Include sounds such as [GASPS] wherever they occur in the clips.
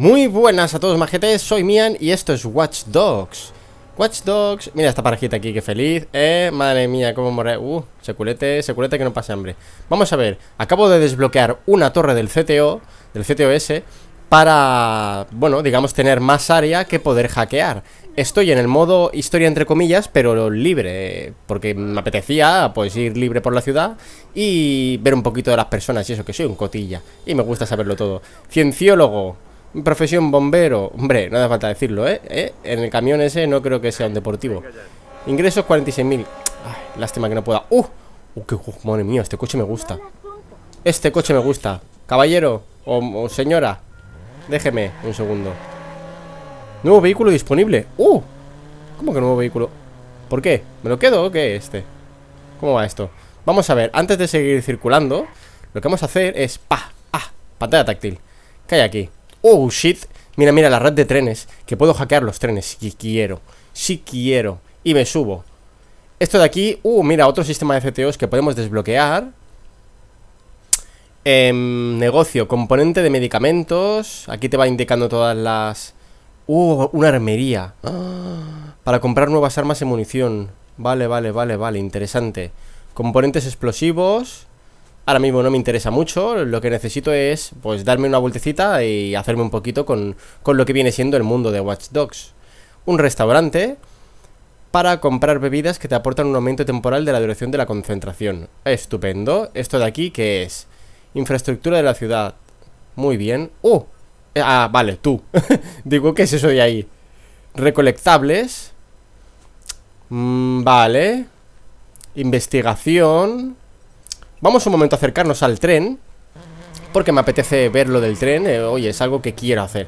Muy buenas a todos majetes, soy Mian y esto es Watch Dogs. Watch Dogs, mira esta parejita aquí, que feliz. Eh, madre mía, cómo morre Uh, seculete, seculete que no pase hambre. Vamos a ver, acabo de desbloquear una torre del CTO Del CTOS Para, bueno, digamos tener más área que poder hackear. Estoy en el modo historia entre comillas, pero libre Porque me apetecía, pues, ir libre por la ciudad Y ver un poquito de las personas y eso, que soy un cotilla. Y me gusta saberlo todo. Cienciólogo Profesión bombero. Hombre, no hace falta decirlo, ¿eh? ¿eh? En el camión ese no creo que sea un deportivo. Ingresos 46.000. Lástima que no pueda. ¡Uh! ¡Uh, qué madre mía! Este coche me gusta. Este coche me gusta. Caballero o, señora. Déjeme un segundo. Nuevo vehículo disponible. ¡Uh! ¿Cómo que nuevo vehículo? ¿Por qué? ¿Me lo quedo o qué este? ¿Cómo va esto? Vamos a ver, antes de seguir circulando Lo que vamos a hacer es... ¡Pa! ¡Ah! Pantalla táctil ¿Qué hay aquí? Oh, shit. Mira, mira, la red de trenes Que puedo hackear los trenes si quiero Si quiero Y me subo. Esto de aquí Uh, mira, otro sistema de CTOs que podemos desbloquear. Em, Negocio, componente de medicamentos. Aquí te va indicando todas las... Uh, una armería. [GASPS] Para comprar nuevas armas y munición. Vale, vale, vale, vale, interesante. Componentes explosivos Ahora mismo no me interesa mucho, lo que necesito es pues darme una vueltecita y hacerme un poquito con, lo que viene siendo el mundo de Watch Dogs. Un restaurante para comprar bebidas que te aportan un aumento temporal de la duración de la concentración. Estupendo. Esto de aquí, ¿qué es? Infraestructura de la ciudad. Muy bien. ¡Uh! Ah, vale, tú. [LAUGHS] Digo, ¿qué es eso de ahí? Recolectables. Mm, vale. Investigación. Vamos un momento a acercarnos al tren Porque me apetece ver lo del tren eh, Oye, es algo que quiero hacer.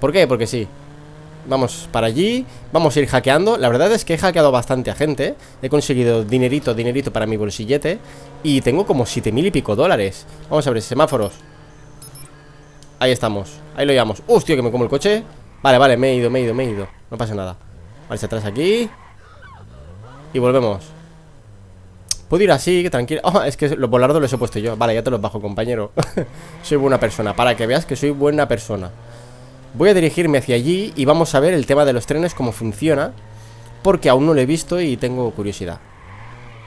¿Por qué? Porque sí. Vamos para allí, vamos a ir hackeando. La verdad es que he hackeado bastante a gente He conseguido dinerito, dinerito para mi bolsillete Y tengo como siete mil y pico dólares. Vamos a ver, semáforos. Ahí estamos, ahí lo llevamos. Hostia, que me como el coche. Vale, vale, me he ido, me he ido, me he ido. No pasa nada. Vale, se atrás aquí. Y volvemos Puedo ir así, tranquilo oh, es que los volardos los he puesto yo. Vale, ya te los bajo, compañero. [LAUGHS] Soy buena persona, para que veas que soy buena persona. Voy a dirigirme hacia allí Y vamos a ver el tema de los trenes, cómo funciona Porque aún no lo he visto y tengo curiosidad.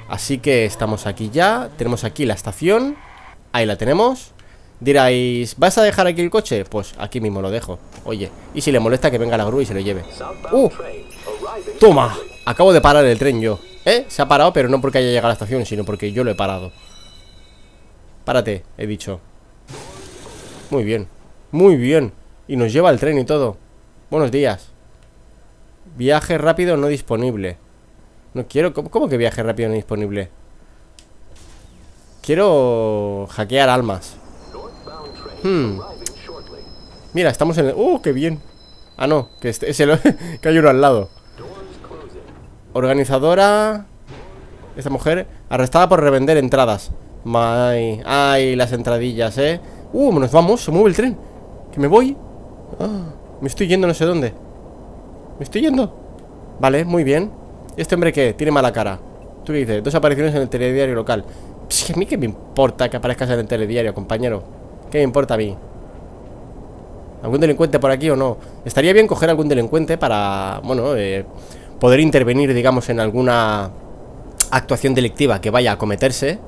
Así que estamos aquí ya. Tenemos aquí la estación. Ahí la tenemos. Diráis, ¿vas a dejar aquí el coche? Pues aquí mismo lo dejo. Oye, y si le molesta que venga la grúa y se lo lleve ¡Uh! ¡Toma! Acabo de parar el tren yo. ¿Eh? Se ha parado, pero no porque haya llegado a la estación Sino porque yo lo he parado. Párate, he dicho. Muy bien. Muy bien. Y nos lleva el tren y todo. Buenos días. Viaje rápido no disponible. No quiero... ¿Cómo, que viaje rápido no disponible? Quiero hackear almas. Hmm. Mira, estamos en el... ¡Uh, qué bien! Ah, no, que este, [LAUGHS] que hay uno al lado Organizadora Esta mujer Arrestada por revender entradas Ay, ay, las entradillas, eh Uh, nos vamos, se mueve el tren Que me voy ah, Me estoy yendo no sé dónde Me estoy yendo Vale, muy bien ¿Este hombre qué? Tiene mala cara ¿Tú qué dices? Dos apariciones en el telediario local Psh, ¿A mí qué me importa que aparezcas en el telediario, compañero? ¿Qué me importa a mí? ¿Algún delincuente por aquí o no? Estaría bien coger algún delincuente para... Bueno, eh poder intervenir, digamos, en alguna actuación delictiva que vaya a cometerse.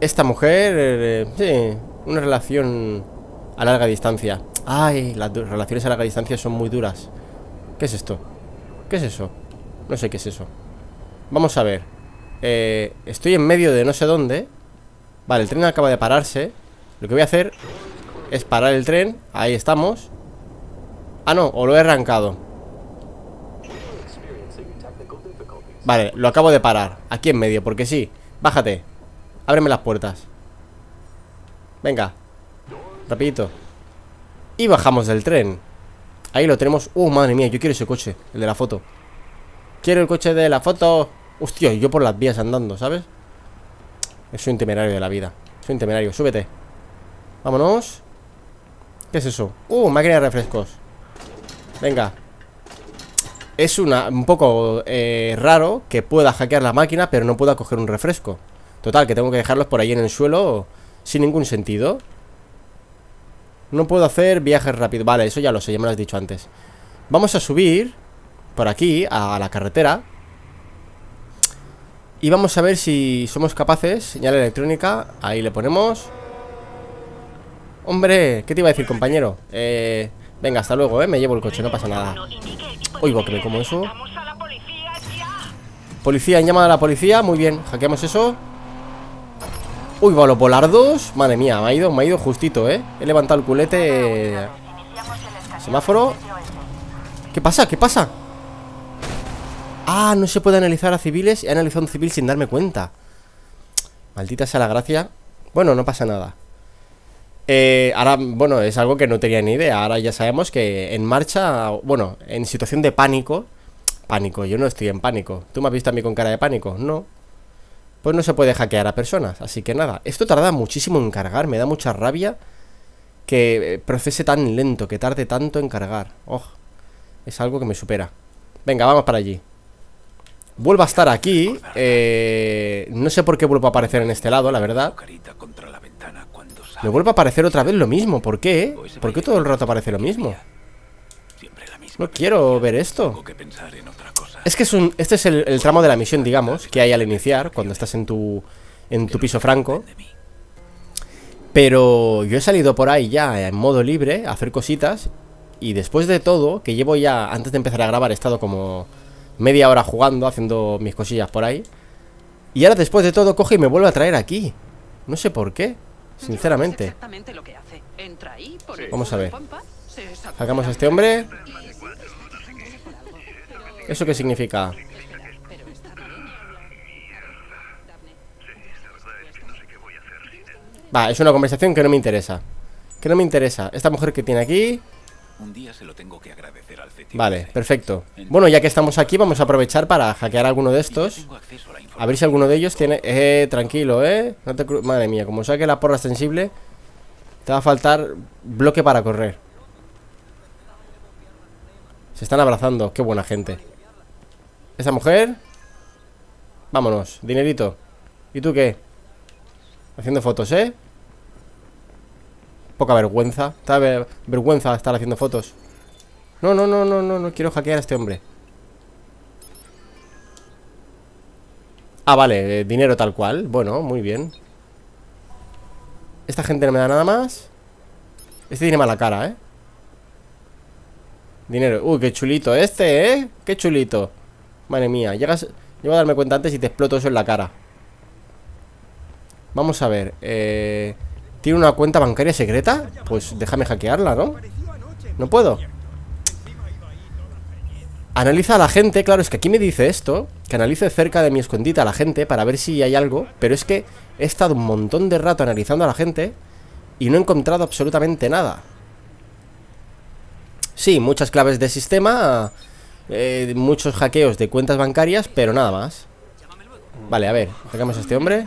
Esta mujer, eh, sí, una relación a larga distancia. Ay, las relaciones a larga distancia son muy duras. ¿Qué es esto? ¿Qué es eso? No sé qué es eso. Vamos a ver. Eh, estoy en medio de no sé dónde. Vale, el tren acaba de pararse. Lo que voy a hacer es parar el tren. Ahí estamos. Ah, no, o lo he arrancado. Vale, lo acabo de parar. Aquí en medio, porque sí. Bájate. Ábreme las puertas. Venga. Rapidito. Y bajamos del tren. Ahí lo tenemos. Uh, madre mía, yo quiero ese coche El de la foto. Quiero el coche de la foto. Hostia, yo por las vías andando, ¿sabes? Soy un temerario de la vida. Soy un temerario, súbete. Vámonos. ¿Qué es eso? Uh, máquina de refrescos. Venga es una, un poco eh, raro que pueda hackear la máquina, pero no pueda coger un refresco. Total, que tengo que dejarlos por ahí en el suelo sin ningún sentido. No puedo hacer viajes rápidos Vale, eso ya lo sé, ya me lo has dicho antes Vamos a subir por aquí a la carretera Y vamos a ver si somos capaces Señal electrónica, ahí le ponemos Hombre, ¿qué te iba a decir, compañero? Eh, venga, hasta luego, ¿eh? Me llevo el coche, no pasa nada Oigo, que me como eso. Policía, en llamada a la policía. Muy bien, hackeamos eso. Uy, va los volardos. Madre mía, me ha ido, me ha ido justito, ¿eh? He levantado el culete Semáforo. ¿Qué pasa? ¿Qué pasa? Ah, no se puede analizar a civiles. He analizado a un civil sin darme cuenta. Maldita sea la gracia. Bueno, no pasa nada eh, Ahora, bueno, es algo que no tenía ni idea. Ahora ya sabemos que en marcha Bueno, en situación de pánico Pánico, yo no estoy en pánico. ¿Tú me has visto a mí con cara de pánico? No. Pues no se puede hackear a personas Así que nada, esto tarda muchísimo en cargar Me da mucha rabia Que eh, procese tan lento, que tarde tanto en cargar. Oh, Es algo que me supera. Venga, vamos para allí. Vuelvo a estar aquí eh, No sé por qué vuelvo a aparecer en este lado, la verdad Me vuelvo a aparecer otra vez lo mismo. ¿Por qué? ¿Por qué todo el rato aparece lo mismo? No quiero ver esto. Es que es un, este es el, tramo de la misión, digamos Que hay al iniciar, cuando estás en tu En tu piso franco. Pero yo he salido por ahí ya En modo libre, a hacer cositas Y después de todo, que llevo ya Antes de empezar a grabar, he estado como Media hora jugando, haciendo mis cosillas por ahí Y ahora después de todo Coge y me vuelve a traer aquí. No sé por qué, sinceramente Vamos a ver Sacamos a este hombre ¿Eso qué significa? Va, es una conversación que no me interesa Que no me interesa Esta mujer que tiene aquí Vale, perfecto Bueno, ya que estamos aquí Vamos a aprovechar para hackear alguno de estos A ver si alguno de ellos tiene... Eh, tranquilo, eh Madre mía, como saque la porra sensible Te va a faltar bloque para correr. Se están abrazando Qué buena gente. Esa mujer Vámonos, dinerito. ¿Y tú qué? Haciendo fotos, ¿eh? Poca vergüenza Está vergüenza estar haciendo fotos. No, no, no, no, no No quiero hackear a este hombre Ah, vale, eh, dinero tal cual Bueno, muy bien Esta gente no me da nada más Este tiene mala cara, ¿eh? Dinero, uy, qué chulito este, ¿eh? Qué chulito Madre mía, llegas... Llego a darme cuenta antes y te exploto eso en la cara Vamos a ver eh... ¿Tiene una cuenta bancaria secreta? Pues déjame hackearla, ¿no? No puedo Analiza a la gente, claro, es que aquí me dice esto Que analice cerca de mi escondita a la gente Para ver si hay algo Pero es que he estado un montón de rato analizando a la gente Y no he encontrado absolutamente nada Sí, muchas claves de sistema eh, muchos hackeos de cuentas bancarias, pero nada más. Vale, a ver, sacamos a este hombre.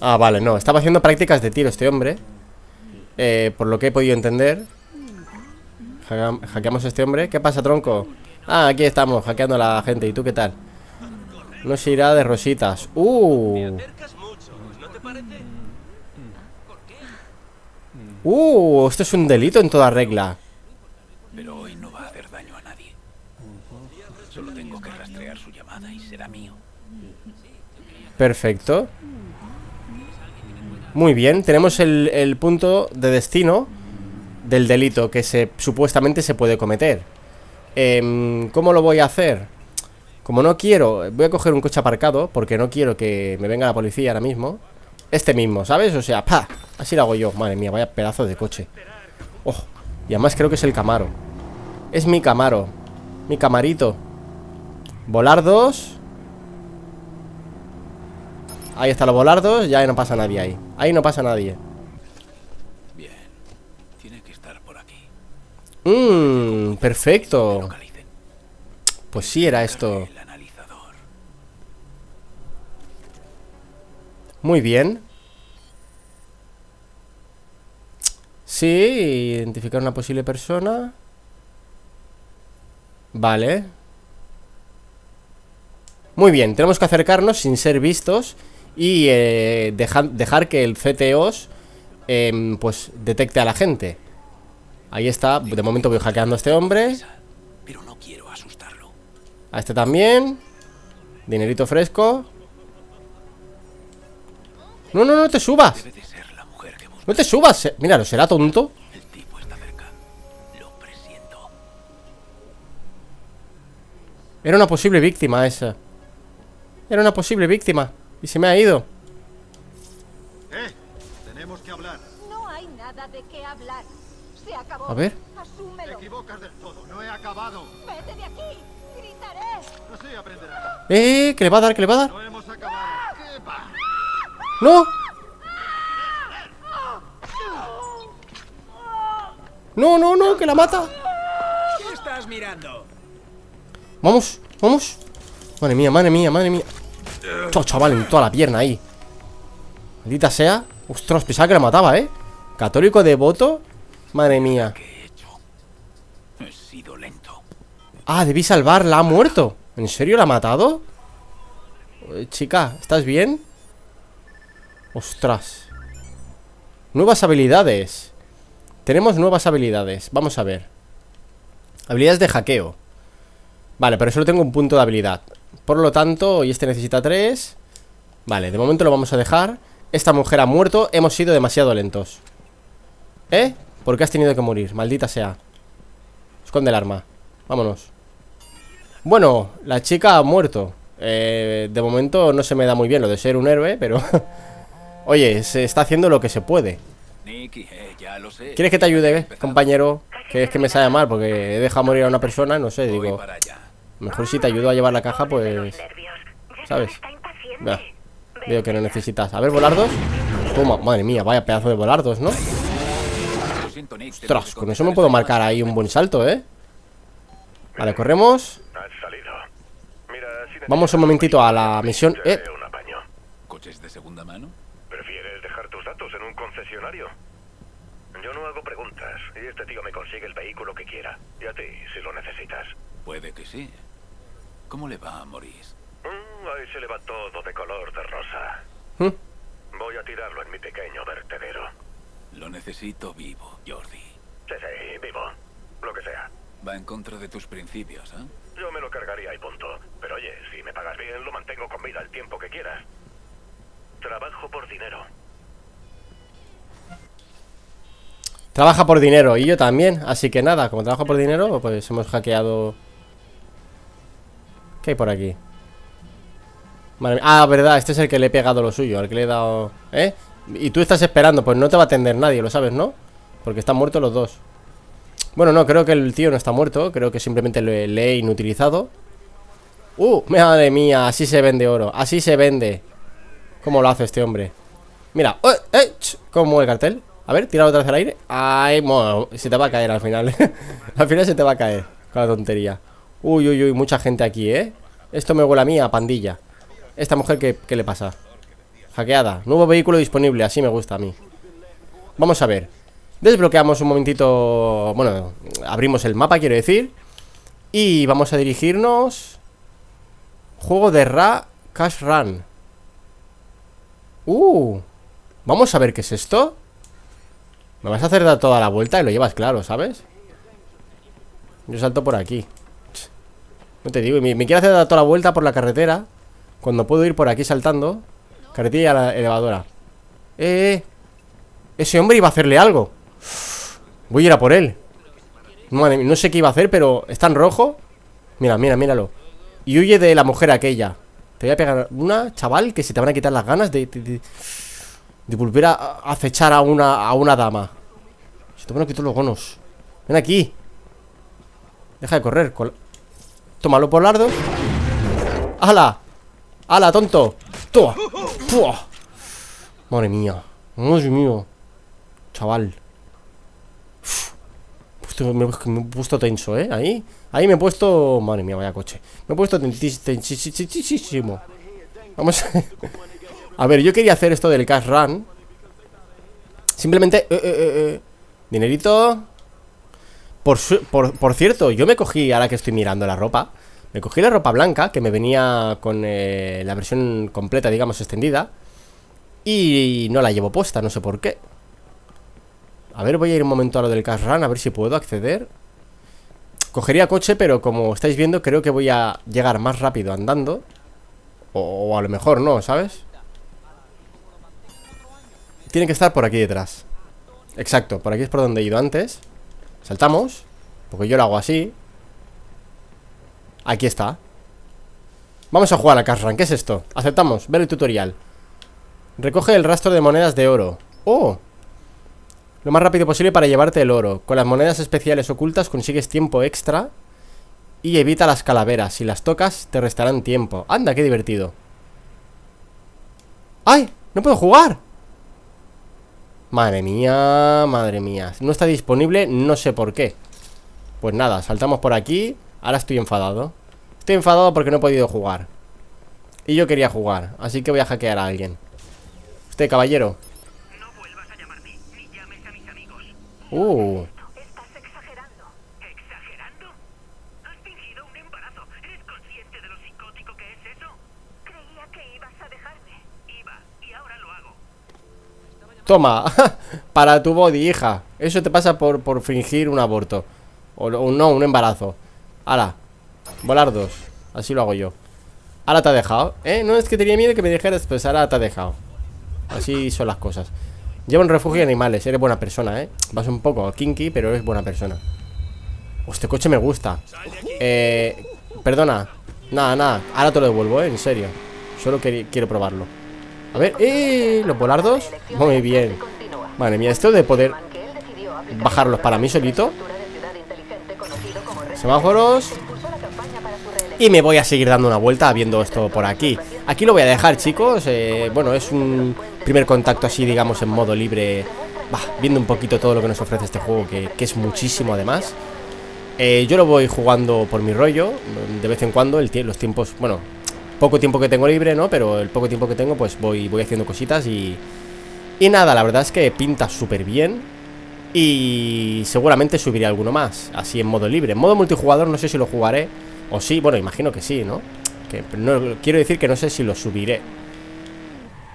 Ah, vale, no, estaba haciendo prácticas de tiro este hombre eh, Por lo que he podido entender Hackeamos a este hombre ¿Qué pasa, tronco? Ah, aquí estamos, hackeando a la gente ¿Y tú qué tal? No se irá de rositas. ¡Uh! ¡Uh! Esto es un delito en toda regla. Pero hoy no va a hacer daño a nadie. Solo tengo que rastrear su llamada y será mío. Perfecto. Muy bien, tenemos el, punto de destino del delito que se supuestamente se puede cometer. Em, ¿Cómo lo voy a hacer? Como no quiero, voy a coger un coche aparcado Porque no quiero que me venga la policía ahora mismo Este mismo, ¿sabes? O sea, pa, así lo hago yo Madre mía, vaya pedazo de coche Oh, y además creo que es el Camaro Es mi Camaro Mi camarito Volardos Ahí están los volardos, ya no pasa nadie ahí. Ahí no pasa nadie. Bien, tiene que estar por aquí. Mmm, perfecto. Pues sí era esto. Muy bien. Sí, identificar una posible persona. Vale. Muy bien, tenemos que acercarnos sin ser vistos Y eh, dejar, dejar que el CTOS em, Pues detecte a la gente. Ahí está, de momento voy hackeando a este hombre. Pero no quiero asustarlo. A este también. Dinerito fresco. No, no, no te subas. No te subas eh. Míralo, ¿será tonto? Era una posible víctima esa. Era una posible víctima Y se me ha ido ¡Eh! Tenemos que hablar. No hay nada de qué hablar. Se acabó. A ver. Te Asúmelo. equivocas del todo. No he acabado. Vete de aquí. Gritaré. Así aprenderás. Eh, que le va a dar, que le va a dar No hemos acabado. ¿Qué va? ¡No! No, no, no, que la mata ¿Qué estás mirando? Vamos, vamos Madre mía, madre mía, madre mía Chao, chaval, en toda la pierna ahí. Maldita sea. Ostras, pensaba que la mataba, ¿eh? Católico devoto. Madre mía. Ah, debí salvarla, ha muerto ¿En serio la ha matado? Eh, chica, ¿estás bien? Ostras. Nuevas habilidades. Tenemos nuevas habilidades. Vamos a ver. Habilidades de hackeo. Vale, pero solo tengo un punto de habilidad Por lo tanto, y este necesita tres. Vale, de momento lo vamos a dejar. Esta mujer ha muerto, hemos sido demasiado lentos. ¿Eh? ¿Por qué has tenido que morir? Maldita sea. Esconde el arma. Vámonos. Bueno, la chica ha muerto. Eh, De momento no se me da muy bien lo de ser un héroe, pero... [LAUGHS] Oye, se está haciendo lo que se puede. Nicky, eh, ya lo sé. ¿Quieres que te ayude, compañero? Que es que me sabe mal porque he dejado morir a una persona, no sé, digo Mejor si te ayudo a llevar la caja, pues... ¿Sabes? Vea, veo que no necesitas A ver, volardos Toma, madre mía, vaya pedazo de volardos, ¿no? Ostras, con eso me puedo marcar ahí un buen salto, ¿eh? Vale, corremos Vamos un momentito a la misión Eh. ¿Coches de segunda mano? ¿Prefieres dejar tus datos en un concesionario? Yo no hago preguntas y este tío me consigue el vehículo que quiera. Y a ti, si lo necesitas. Puede que sí ¿Cómo le va a Maurice? Mm, ahí se le va todo de color de rosa. ¿Mm? Voy a tirarlo en mi pequeño vertedero. Lo necesito vivo, Jordi Sí, sí, vivo. Lo que sea. Va en contra de tus principios, ¿eh? Yo me lo cargaría y punto. Pero oye, si me pagas bien, lo mantengo con vida el tiempo que quieras. Trabajo por dinero. Trabaja por dinero y yo también Así que nada, como trabajo por dinero Pues hemos hackeado ¿Qué hay por aquí? Ah, verdad, este es el que le he pegado lo suyo Al que le he dado... ¿Eh? Y tú estás esperando, pues no te va a atender nadie, lo sabes, ¿no? Porque están muertos los dos Bueno, no, creo que el tío no está muerto Creo que simplemente le, le he inutilizado ¡Uh! Madre mía, así se vende oro Así se vende ¿Cómo lo hace este hombre? Mira, ¡eh! ¡eh! ¿Cómo mueve el cartel? A ver, tira otra al aire Ay, bueno, se te va a caer al final [LAUGHS] Al final se te va a caer Con la tontería Uy, uy, uy, mucha gente aquí, ¿eh? Esto me huele a mí a pandilla Esta mujer, ¿qué, qué le pasa? Hackeada Nuevo vehículo disponible, así me gusta a mí Vamos a ver Desbloqueamos un momentito Bueno, abrimos el mapa, quiero decir Y vamos a dirigirnos Juego de Ra Cash Run Uh Vamos a ver qué es esto Me vas a hacer dar toda la vuelta y lo llevas claro, ¿sabes? Yo salto por aquí. No te digo, me, me quiere hacer dar toda la vuelta por la carretera. Cuando puedo ir por aquí saltando Carretilla a la elevadora. Eh Ese hombre iba a hacerle algo. Voy a ir a por él. No sé qué iba a hacer, pero está en rojo. Mira, mira, míralo. Y huye de la mujer aquella. Te voy a pegar una, chaval, que se te van a quitar las ganas de... de- de- volver a acechar a una, a una dama. Se te van a quitar los bonos. Ven aquí. Deja de correr Tómalo por lardo ¡Hala! ¡Hala, tonto! ¡Toma! ¡Pua! Madre mía Madre mía Chaval Uf. Puesto- me, he puesto tenso, ¿eh? Ahí Ahí me he puesto... Madre mía, vaya coche Me he puesto tensísimo Vamos a... [LAUGHS] A ver, yo quería hacer esto del cash run Simplemente eh, eh, eh, eh. Dinerito por, cierto, yo me cogí, ahora que estoy mirando la ropa Me cogí la ropa blanca Que me venía con eh, la versión completa, digamos, extendida Y no la llevo puesta, no sé por qué. A ver, voy a ir un momento a lo del cash run A ver si puedo acceder. Cogería coche, pero como estáis viendo Creo que voy a llegar más rápido andando. O, o a lo mejor no, ¿sabes? Tiene que estar por aquí detrás. Exacto, por aquí es por donde he ido antes Saltamos Porque yo lo hago así Aquí está Vamos a jugar a Cash Run, ¿qué es esto? Aceptamos, ver el tutorial Recoge el rastro de monedas de oro ¡Oh! Lo más rápido posible para llevarte el oro Con las monedas especiales ocultas consigues tiempo extra Y evita las calaveras Si las tocas te restarán tiempo Anda, qué divertido ¡Ay! ¡No puedo jugar! Madre mía, madre mía. No está disponible, no sé por qué. Pues nada, saltamos por aquí. Ahora estoy enfadado. Estoy enfadado porque no he podido jugar. Y yo quería jugar, así que voy a hackear a alguien. Usted, caballero. No vuelvas a llamarme, ni llames a mis amigos. Uh, Estás exagerando. ¿Exagerando? Has fingido un embarazo. ¿Eres consciente de lo psicótico que es eso? Creía que ibas a dejarme. Iba, y ahora lo hago. Toma [LAUGHS] Para tu body, hija. Eso te pasa por, por fingir un aborto. O no, un embarazo. Ahora, volar dos. Así lo hago yo. Ahora te ha dejado, ¿eh? No es que tenía miedo que me dijeras Pues ahora te ha dejado. Así son las cosas. Lleva un refugio de animales, eres buena persona, ¿eh? Vas un poco kinky, pero eres buena persona. Este coche me gusta. Eh... Perdona. Nada, nada. Ahora te lo devuelvo, ¿eh? En serio. Solo quiero probarlo A ver, ¡eh! Los volardos. Muy bien. Madre mía, esto de poder bajarlos para mí solito. Semáforos. Y me voy a seguir dando una vuelta viendo esto por aquí. Aquí lo voy a dejar chicos. Eh, Bueno, es un primer contacto así digamos en modo libre. Viendo un poquito todo lo que nos ofrece este juego Que, es muchísimo además. Eh, Yo lo voy jugando por mi rollo. De vez en cuando, los tiempos, bueno Poco tiempo que tengo libre, ¿no? Pero el poco tiempo que tengo pues voy, voy haciendo cositas y... Y nada, la verdad es que pinta súper bien Y seguramente subiré alguno más Así en modo libre En modo multijugador no sé si lo jugaré O sí, bueno, imagino que sí, ¿no? Que no quiero decir que no sé si lo subiré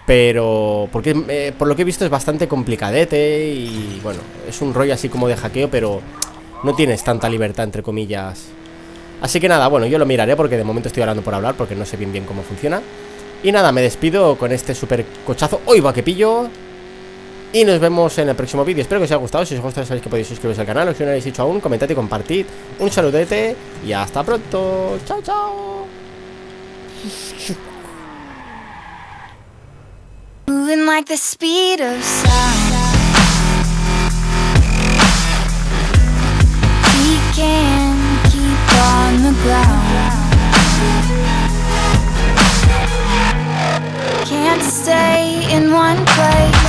Pero... Porque eh, por lo que he visto es bastante complicadete Y bueno, es un rollo así como de hackeo Pero no tienes tanta libertad entre comillas Así que nada, bueno, yo lo miraré porque de momento estoy hablando por hablar porque no sé bien bien cómo funciona. Y nada, me despido con este super cochazo. ¡Hoy va que pillo! Y nos vemos en el próximo vídeo. Espero que os haya gustado. Si os gusta, sabéis que podéis suscribiros al canal. Si no lo habéis hecho aún, comentad y compartid. Un saludete y hasta pronto. ¡Chao, chao! Can't stay in one place.